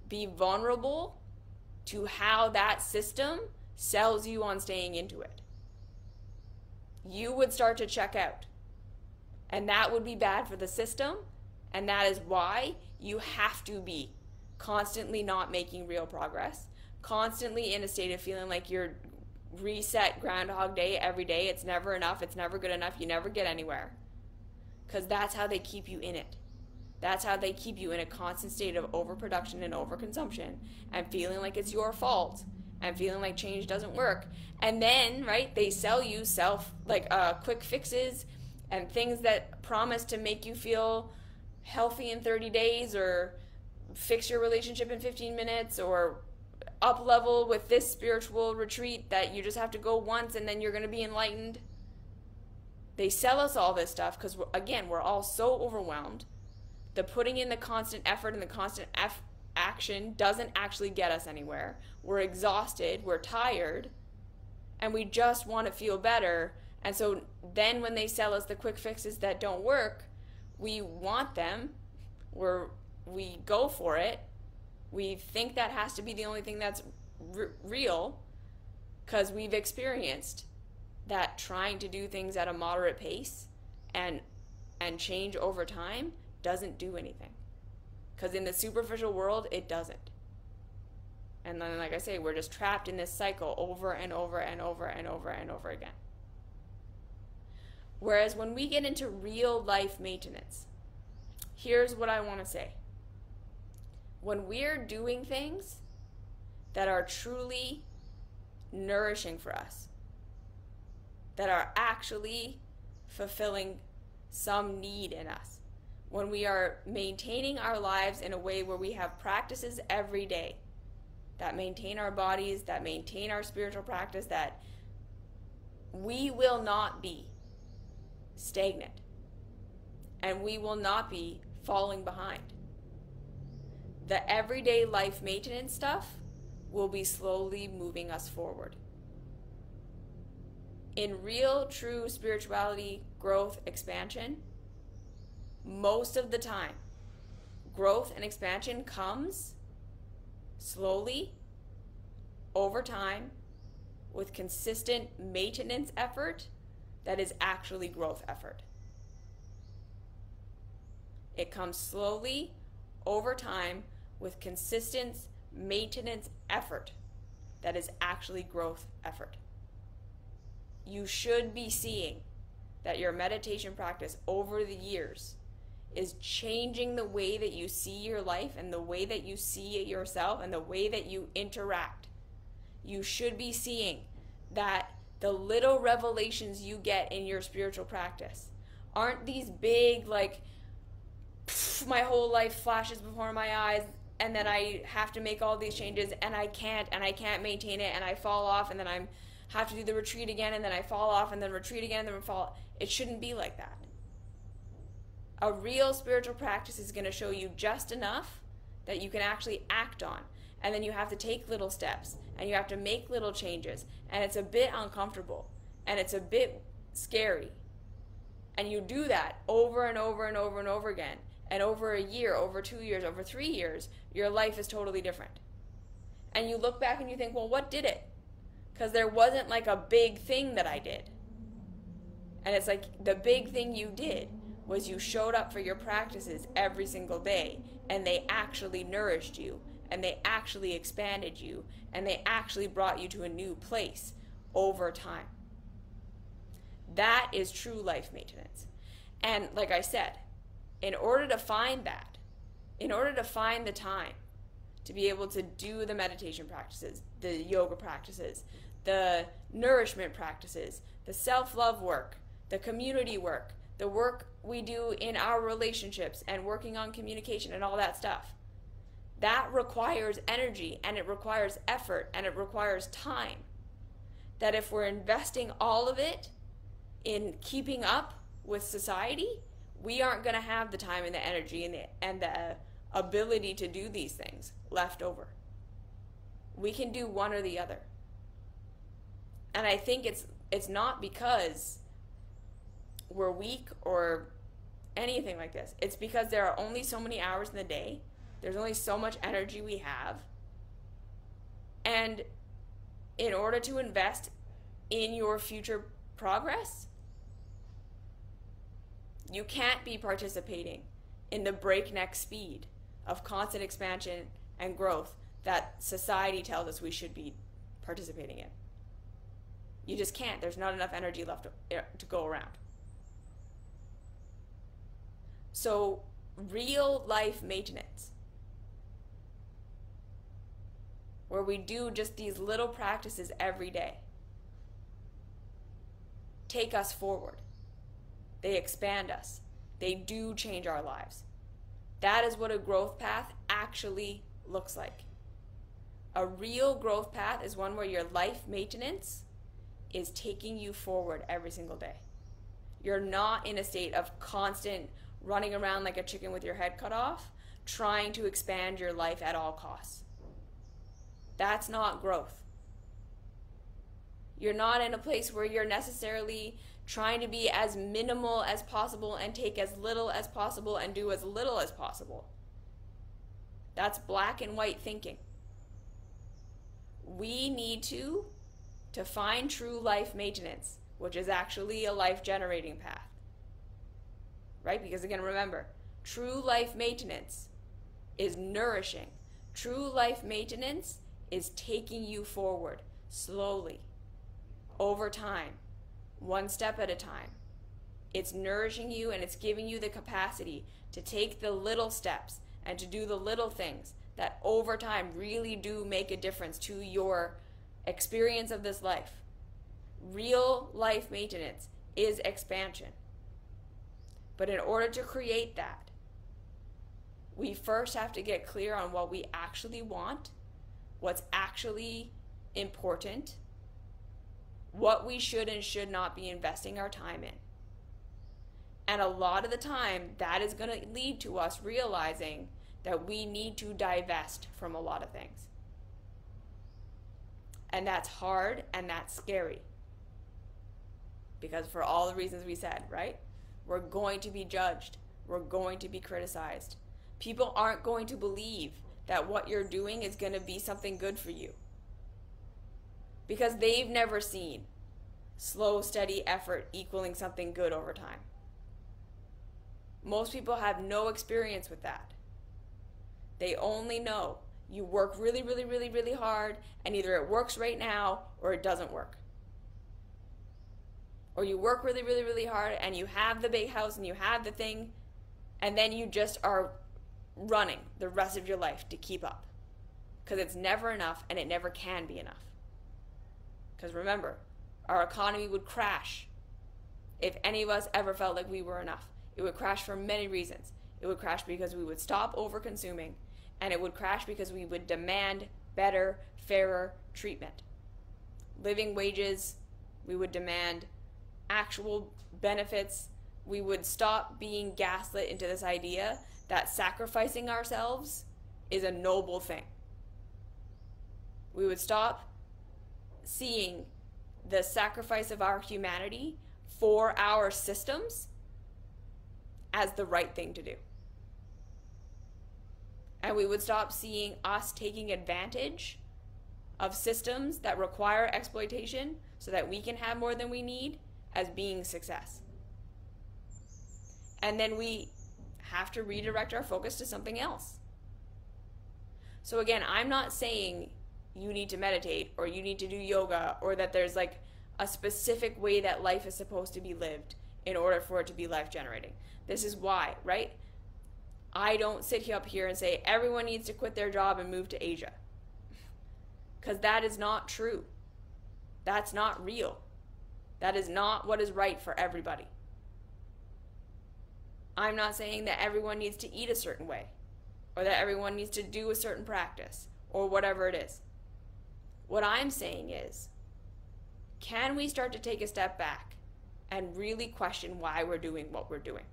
Speaker 1: be vulnerable to how that system sells you on staying into it. You would start to check out. And that would be bad for the system. And that is why you have to be constantly not making real progress constantly in a state of feeling like you're reset groundhog day every day. It's never enough. It's never good enough. You never get anywhere. Because that's how they keep you in it. That's how they keep you in a constant state of overproduction and overconsumption and feeling like it's your fault and feeling like change doesn't work. And then, right, they sell you self, like uh, quick fixes and things that promise to make you feel healthy in 30 days or fix your relationship in 15 minutes or up level with this spiritual retreat that you just have to go once and then you're going to be enlightened. They sell us all this stuff because, again, we're all so overwhelmed. The putting in the constant effort and the constant eff- action doesn't actually get us anywhere. We're exhausted, we're tired, and we just want to feel better. And so then when they sell us the quick fixes that don't work, we want them, we're, we go for it, we think that has to be the only thing that's r- real because we've experienced that trying to do things at a moderate pace and and change over time doesn't do anything. Because in the superficial world it doesn't. And then like i say we're just trapped in this cycle over and over and over and over and over again whereas when we get into real life maintenance here's what i want to say. When we're doing things that are truly nourishing for us, that are actually fulfilling some need in us, when we are maintaining our lives in a way where we have practices every day that maintain our bodies, that maintain our spiritual practice, that we will not be stagnant and we will not be falling behind the everyday life maintenance stuff will be slowly moving us forward. In real, true spirituality, growth, expansion, most of the time, growth and expansion comes slowly, over time, with consistent maintenance effort that is actually growth effort. It comes slowly over time with consistent maintenance effort that is actually growth effort. You should be seeing that your meditation practice over the years is changing the way that you see your life and the way that you see yourself and the way that you interact. You should be seeing that the little revelations you get in your spiritual practice. Aren't these big, like, my whole life flashes before my eyes and then I have to make all these changes and I can't and I can't maintain it and I fall off and then I'm have to do the retreat again and then I fall off and then retreat again and then fall it shouldn't be like that. A real spiritual practice is going to show you just enough that you can actually act on and then you have to take little steps and you have to make little changes and it's a bit uncomfortable and it's a bit scary. And you do that over and over and over and over again and over a year, over two years, over three years, your life is totally different. And you look back and you think, well, what did it? Because there wasn't like a big thing that I did. And it's like the big thing you did was you showed up for your practices every single day and they actually nourished you and they actually expanded you and they actually brought you to a new place over time. That is true life maintenance. And like I said, in order to find that, in order to find the time to be able to do the meditation practices, the yoga practices, the nourishment practices, the self love work, the community work, the work we do in our relationships and working on communication and all that stuff. That requires energy and it requires effort and it requires time. That if we're investing all of it in keeping up with society, we aren't going to have the time and the energy and the, and the ability to do these things left over. We can do one or the other. And I think it's it's not because we're weak or anything like this. It's because there are only so many hours in the day. There's only so much energy we have. And in order to invest in your future progress, you can't be participating in the breakneck speed of constant expansion and growth that society tells us we should be participating in. You just can't. There's not enough energy left to, eh, to go around. So, real life maintenance, where we do just these little practices every day, take us forward. They expand us. They do change our lives. That is what a growth path actually looks like. A real growth path is one where your life maintenance is taking you forward every single day. You're not in a state of constant running around like a chicken with your head cut off, trying to expand your life at all costs. That's not growth. You're not in a place where you're necessarily trying to be as minimal as possible and take as little as possible and do as little as possible. That's black and white thinking. We need to to find true life maintenance, which is actually a life generating path. Right? Because again, remember, true life maintenance is nourishing. True life maintenance is taking you forward slowly over time one step at a time. It's nourishing you and it's giving you the capacity to take the little steps and to do the little things that over time really do make a difference to your experience of this life. Real life maintenance is expansion. But in order to create that, we first have to get clear on what we actually want, what's actually important, what we should and should not be investing our time in. And a lot of the time, that is going to lead to us realizing that we need to divest from a lot of things. And that's hard and that's scary. Because for all the reasons we said, right? We're going to be judged, we're going to be criticized. People aren't going to believe that what you're doing is going to be something good for you because they've never seen slow, steady effort equaling something good over time. Most people have no experience with that. They only know you work really, really, really, really hard, and either it works right now or it doesn't work. Or you work really, really, really hard and you have the big house and you have the thing, and then you just are running the rest of your life to keep up. Because it's never enough and it never can be enough. Because remember, our economy would crash if any of us ever felt like we were enough. It would crash for many reasons. It would crash because we would stop over consuming, and it would crash because we would demand better, fairer treatment. Living wages, we would demand actual benefits. We would stop being gaslit into this idea that sacrificing ourselves is a noble thing. We would stop seeing the sacrifice of our humanity for our systems as the right thing to do. And we would stop seeing us taking advantage of systems that require exploitation so that we can have more than we need as being success. And then we have to redirect our focus to something else. So, again, I'm not saying you need to meditate or you need to do yoga or that there's like a specific way that life is supposed to be lived in order for it to be life generating. This is why, right? I don't sit up here and say everyone needs to quit their job and move to Asia. Because that is not true. That's not real. That is not what is right for everybody. I'm not saying that everyone needs to eat a certain way or that everyone needs to do a certain practice or whatever it is. What I'm saying is, can we start to take a step back and really question why we're doing what we're doing?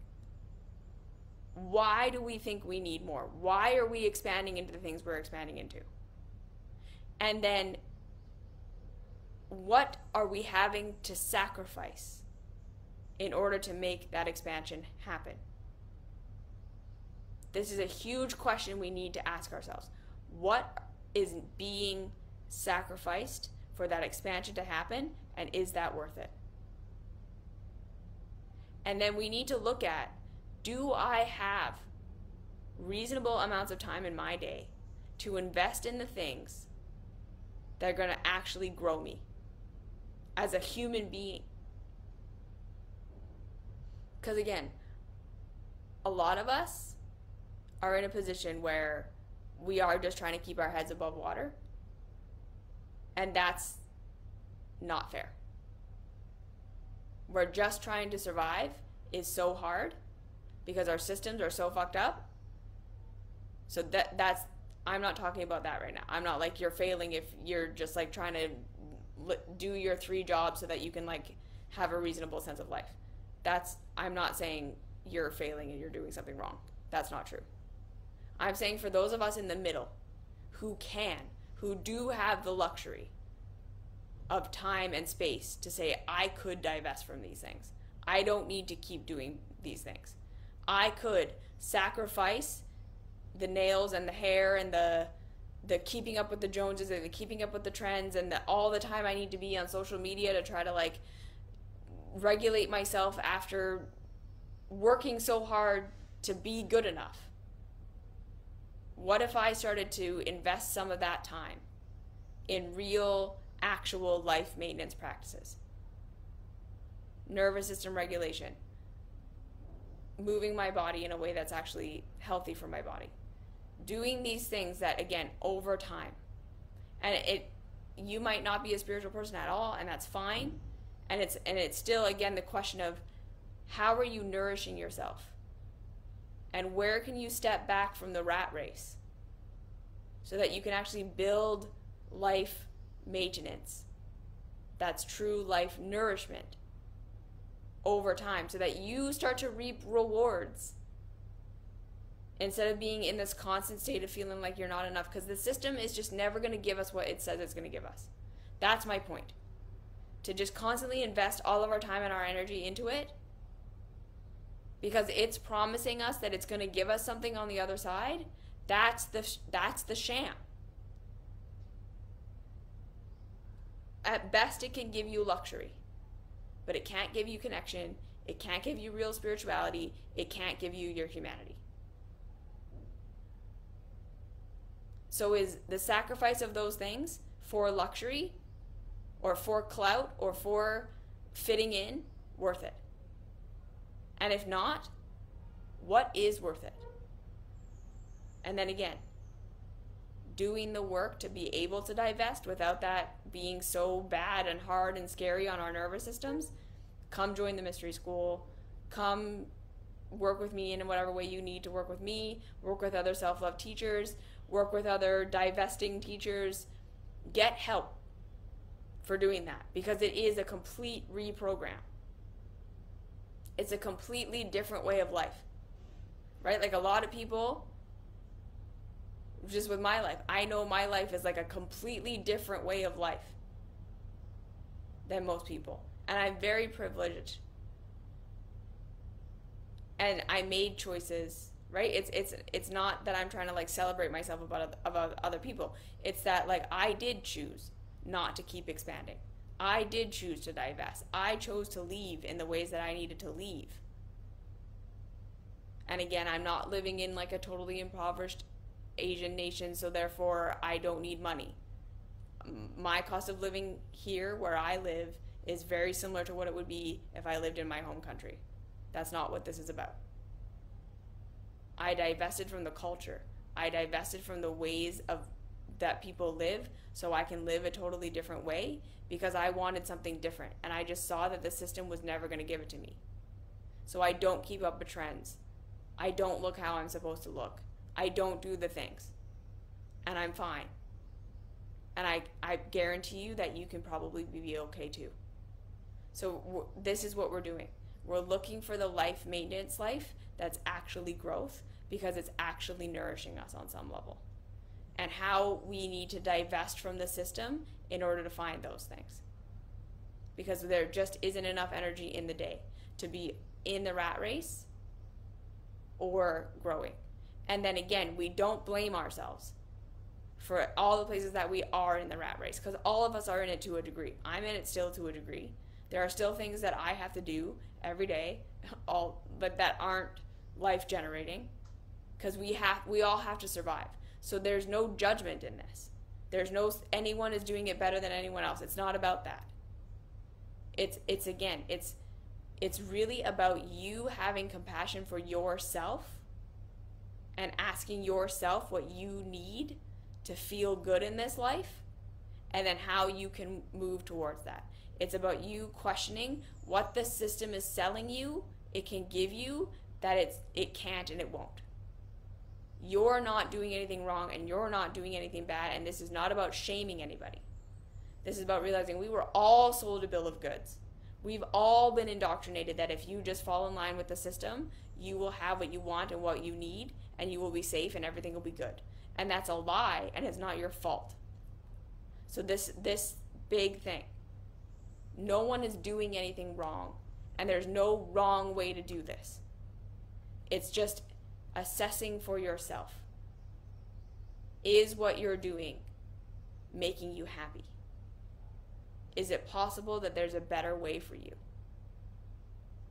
Speaker 1: Why do we think we need more? Why are we expanding into the things we're expanding into? And then, what are we having to sacrifice in order to make that expansion happen? This is a huge question we need to ask ourselves. What is being sacrificed for that expansion to happen, and is that worth it? And then we need to look at do I have reasonable amounts of time in my day to invest in the things that are going to actually grow me as a human being? Because again, a lot of us are in a position where we are just trying to keep our heads above water and that's not fair. We're just trying to survive is so hard because our systems are so fucked up. So that that's I'm not talking about that right now. I'm not like you're failing if you're just like trying to do your three jobs so that you can like have a reasonable sense of life. That's I'm not saying you're failing and you're doing something wrong. That's not true. I'm saying for those of us in the middle who can who do have the luxury of time and space to say, I could divest from these things. I don't need to keep doing these things. I could sacrifice the nails and the hair and the the keeping up with the Joneses and the keeping up with the trends and the, all the time I need to be on social media to try to like regulate myself after working so hard to be good enough. What if I started to invest some of that time in real, actual life maintenance practices? Nervous system regulation, moving my body in a way that's actually healthy for my body. Doing these things that, again, over time, and it, you might not be a spiritual person at all, and that's fine. And it's and it's still again the question of how are you nourishing yourself? And where can you step back from the rat race? So that you can actually build life maintenance. That's true life nourishment over time. So that you start to reap rewards. Instead of being in this constant state of feeling like you're not enough. Because the system is just never going to give us what it says it's going to give us. That's my point. To just constantly invest all of our time and our energy into it because it's promising us that it's going to give us something on the other side that's the that's the sham at best it can give you luxury, but it can't give you connection. It can't give you real spirituality. It can't give you your humanity. So is the sacrifice of those things for luxury or for clout or for fitting in worth it? And if not, what is worth it? And then again, doing the work to be able to divest without that being so bad and hard and scary on our nervous systems, come join the mystery school. Come work with me in whatever way you need to work with me, work with other self love teachers, work with other divesting teachers. Get help for doing that because it is a complete reprogram. It's a completely different way of life, right? Like a lot of people just with my life. I know my life is like a completely different way of life than most people. And I'm very privileged. And I made choices, right? It's it's it's not that I'm trying to like celebrate myself about about other people. It's that like I did choose not to keep expanding. I did choose to divest. I chose to leave in the ways that I needed to leave. And again, I'm not living in like a totally impoverished Asian nation, so therefore I don't need money. My cost of living here, where I live, is very similar to what it would be if I lived in my home country. That's not what this is about. I divested from the culture. I divested from the ways of that people live so I can live a totally different way because I wanted something different and I just saw that the system was never going to give it to me. So I don't keep up with trends. I don't look how I'm supposed to look. I don't do the things. And I'm fine. And I, I guarantee you that you can probably be okay too. So this is what we're doing. We're looking for the life maintenance life that's actually growth because it's actually nourishing us on some level. And how we need to divest from the system in order to find those things. Because there just isn't enough energy in the day to be in the rat race or growing. And then again, we don't blame ourselves for all the places that we are in the rat race because all of us are in it to a degree. I'm in it still to a degree. There are still things that I have to do every day, all but that aren't life generating because we have we all have to survive. So there's no judgment in this. There's no anyone is doing it better than anyone else. It's not about that. It's it's again, it's it's really about you having compassion for yourself and asking yourself what you need to feel good in this life and then how you can move towards that. It's about you questioning what the system is selling you, it can give you that it's it can't and it won't. You're not doing anything wrong and you're not doing anything bad and this is not about shaming anybody. This is about realizing we were all sold a bill of goods. We've all been indoctrinated that if you just fall in line with the system, you will have what you want and what you need and you will be safe and everything will be good. And that's a lie and it's not your fault. So this this big thing. No one is doing anything wrong and there's no wrong way to do this. It's just assessing for yourself. Is what you're doing making you happy? Is it possible that there's a better way for you?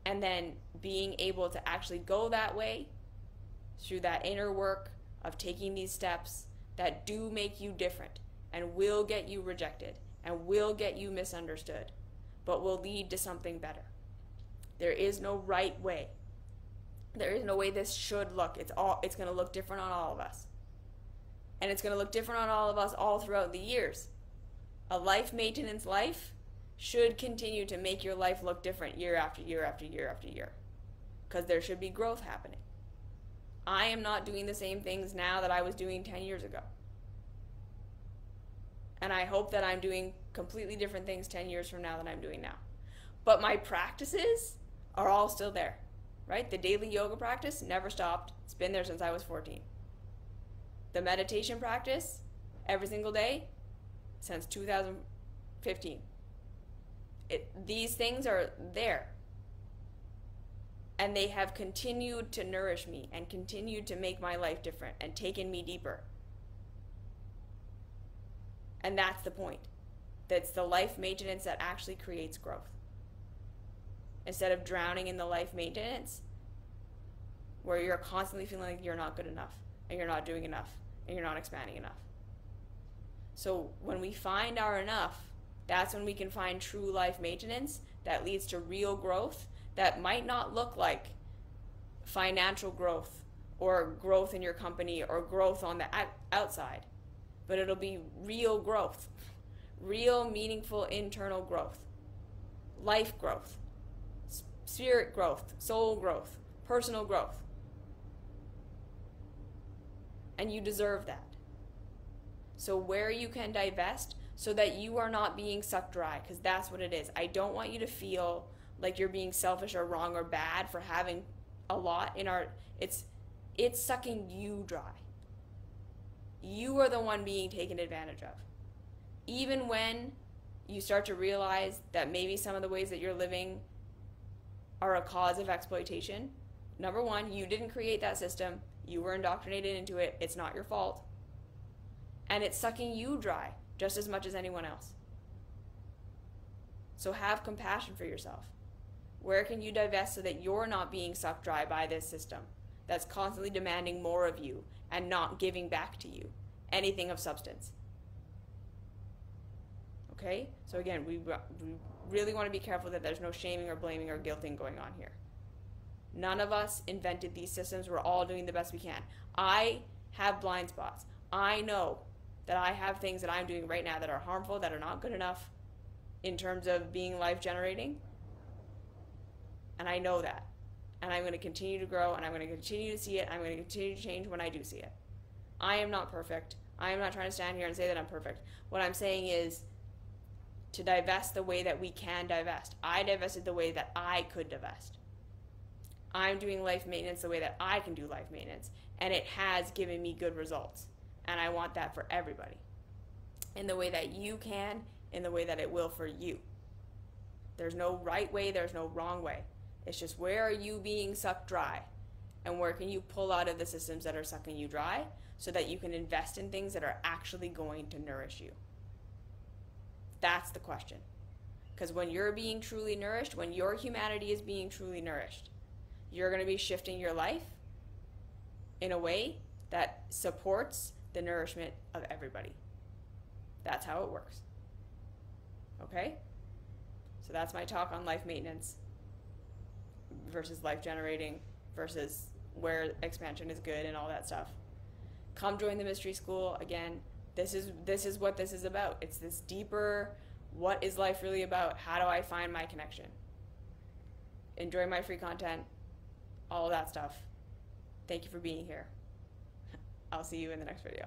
Speaker 1: And then being able to actually go that way through that inner work of taking these steps that do make you different and will get you rejected and will get you misunderstood, but will lead to something better. There is no right way. There is no way this should look. It's all it's going to look different on all of us. And it's going to look different on all of us all throughout the years. A life maintenance life should continue to make your life look different year after year after year after year. Because there should be growth happening. I am not doing the same things now that I was doing 10 years ago. And I hope that I'm doing completely different things 10 years from now than I'm doing now. But my practices are all still there, right? The daily yoga practice never stopped. It's been there since I was 14. The meditation practice every single day since 2015. It, these things are there and they have continued to nourish me and continued to make my life different and taken me deeper. And that's the point. That's the life maintenance that actually creates growth. Instead of drowning in the life maintenance, where you're constantly feeling like you're not good enough and you're not doing enough and you're not expanding enough. So when we find our enough, that's when we can find true life maintenance that leads to real growth that might not look like financial growth or growth in your company or growth on the outside, but it'll be real growth, real meaningful internal growth, life growth, spirit growth, soul growth, personal growth. And you deserve that. So, where you can divest so that you are not being sucked dry, because that's what it is. I don't want you to feel like you're being selfish or wrong or bad for having a lot in our it's it's sucking you dry. You are the one being taken advantage of. Even when you start to realize that maybe some of the ways that you're living are a cause of exploitation, number one, you didn't create that system. You were indoctrinated into it. It's not your fault. And it's sucking you dry just as much as anyone else. So have compassion for yourself. Where can you divest so that you're not being sucked dry by this system that's constantly demanding more of you and not giving back to you anything of substance? Okay? So again, we, we really want to be careful that there's no shaming or blaming or guilting going on here. None of us invented these systems. We're all doing the best we can. I have blind spots. I know that I have things that I'm doing right now that are harmful, that are not good enough in terms of being life generating. And I know that. And I'm going to continue to grow and I'm going to continue to see it. I'm going to continue to change when I do see it. I am not perfect. I am not trying to stand here and say that I'm perfect. What I'm saying is to divest the way that we can divest. I divested the way that I could divest. I'm doing life maintenance the way that I can do life maintenance. And it has given me good results. And I want that for everybody. In the way that you can, in the way that it will for you. There's no right way, there's no wrong way. It's just where are you being sucked dry? And where can you pull out of the systems that are sucking you dry so that you can invest in things that are actually going to nourish you? That's the question. Because when you're being truly nourished, when your humanity is being truly nourished, you're going to be shifting your life in a way that supports the nourishment of everybody. That's how it works. Okay? So that's my talk on life maintenance versus life generating versus where expansion is good and all that stuff. Come join the mystery school again. This is this is what this is about. It's this deeper what is life really about? How do I find my connection? Enjoy my free content, all of that stuff. Thank you for being here. I'll see you in the next video.